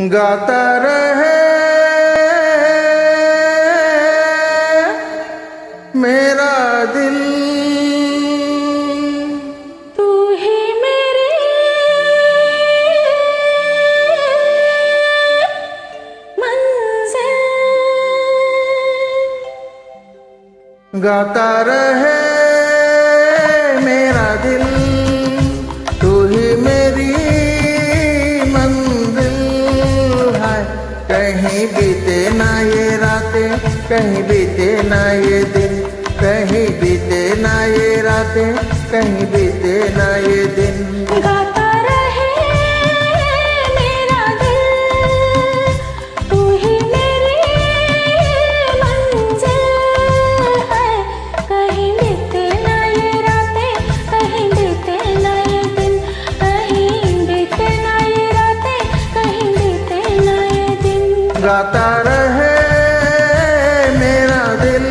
गाता रहे। मेरा दिल। तू ही मेरी मंजिल। गाता रहे मेरा दिल। बीते ना ये रातें, कहीं बीते ना ये दिन। कहीं बीते ना ये रातें, कहीं बीते ना ये दिन। गाता रहे मेरा दिल।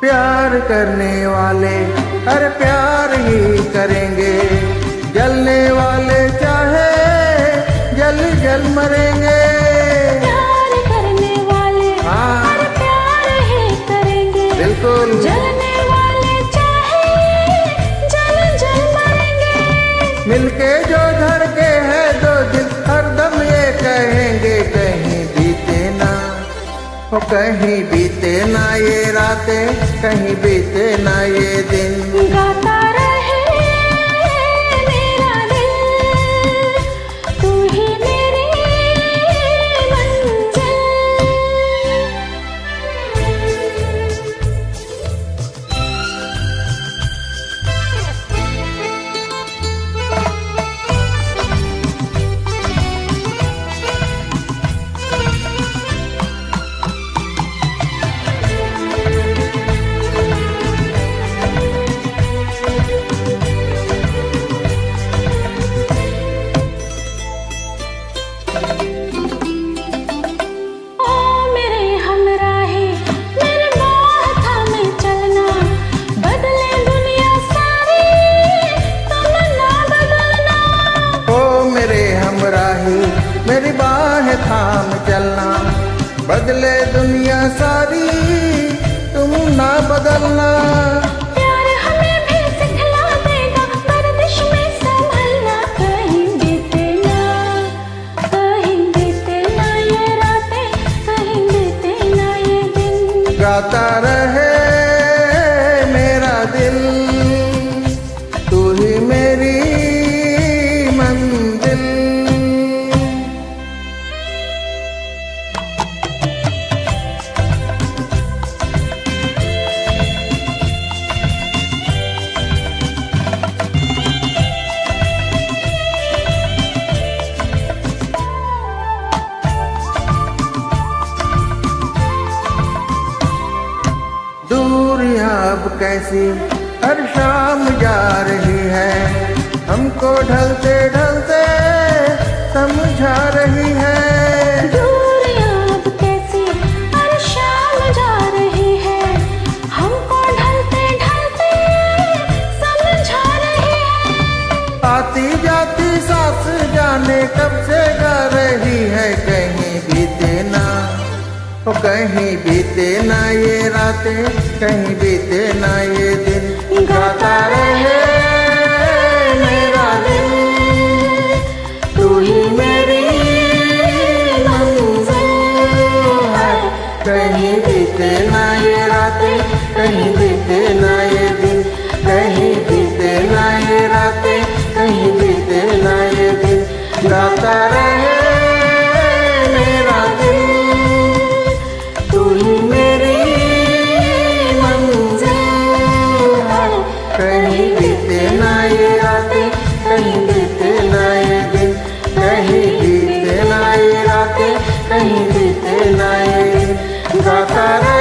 प्यार करने वाले हर प्यार ही करेंगे। जलने वाले चाहे जल जल मरेंगे। प्यार करने वाले हाँ। हर प्यार ही करेंगे। बिल्कुल। जलने हो कहीं बीते ना ये रातें कहीं बीते ना ये दिन। गाता रहे। हमराही मेरी बाह थाम चलना बदले दुनिया सारी तुम ना बदलना। प्यार हमें कैसी हर शाम जा रही है। हमको ढलते ढलते समझा रही है। दूरियाँ अब कैसी हर शाम जा रही है। हमको ढलते ढलते समझा रही आती जाती सांस जाने कब से तो कहीं बीते ना ये रातें, कहीं बीते ना ये दिन। गाता रहे मेरा दिल। तू ही मेरी कहीं बीते ना ये रातें, कहीं बीते ना ये दिन। कहीं बीते ना ये रातें, कहीं बीते ना ये दिन। गाता कहीं बीते नाए गाता